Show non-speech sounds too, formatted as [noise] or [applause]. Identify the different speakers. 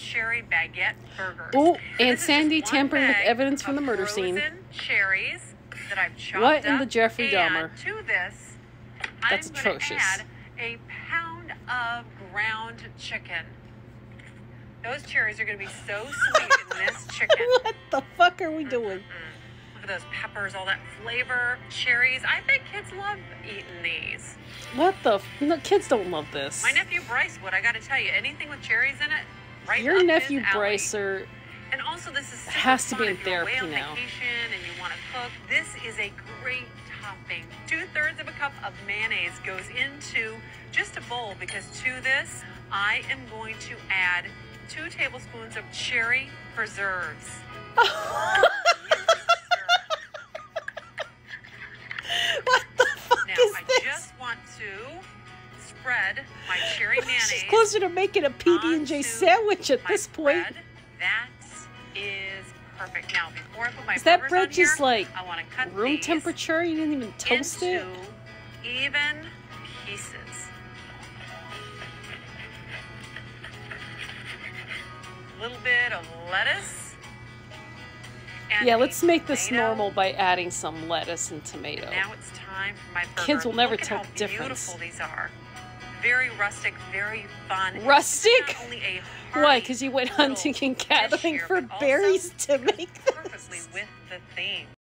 Speaker 1: cherry baguette burgers.
Speaker 2: Oh, and Sandy tampering with evidence from the murder scene.
Speaker 1: Cherries that I've chopped
Speaker 2: What in the Jeffrey Dahmer?
Speaker 1: To this,
Speaker 2: That's
Speaker 1: I'm
Speaker 2: atrocious.
Speaker 1: add a pound of ground chicken. Those cherries are going to be so [laughs] sweet in this chicken.
Speaker 2: what the fuck are we doing?
Speaker 1: Mm. Look at those peppers, all that flavor. Cherries. I bet kids love eating these.
Speaker 2: What the? F- no, kids don't love this.
Speaker 1: My nephew Bryce would. I got to tell you, anything with cherries in it, right
Speaker 2: Your nephew
Speaker 1: his alley.
Speaker 2: Bryce or
Speaker 1: And also, this is
Speaker 2: has to be in therapy now.
Speaker 1: vacation and you want to cook. This is a great topping. Two thirds of a cup of mayonnaise goes into just a bowl because to this, I am going to add two tablespoons of cherry preserves. [laughs]
Speaker 2: what the fuck
Speaker 1: Now,
Speaker 2: is
Speaker 1: I
Speaker 2: this?
Speaker 1: just want to spread my cherry [laughs] mayonnaise.
Speaker 2: She's closer to making a PB and J sandwich at this point.
Speaker 1: bread. That is perfect. Now, before I put my
Speaker 2: Is that bread
Speaker 1: on here,
Speaker 2: just like
Speaker 1: I want to cut
Speaker 2: room temperature? You didn't even toast it.
Speaker 1: even pieces. A little bit of lettuce. and
Speaker 2: Yeah, let's make this
Speaker 1: tomato.
Speaker 2: normal by adding some lettuce and tomato.
Speaker 1: Now it's time for my burger.
Speaker 2: Kids will never
Speaker 1: Look
Speaker 2: tell the difference.
Speaker 1: Beautiful these are. Very rustic, very fun.
Speaker 2: Rustic?
Speaker 1: only a
Speaker 2: Why? Because you went hunting and gathering for berries to make this.
Speaker 1: with the theme.